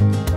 you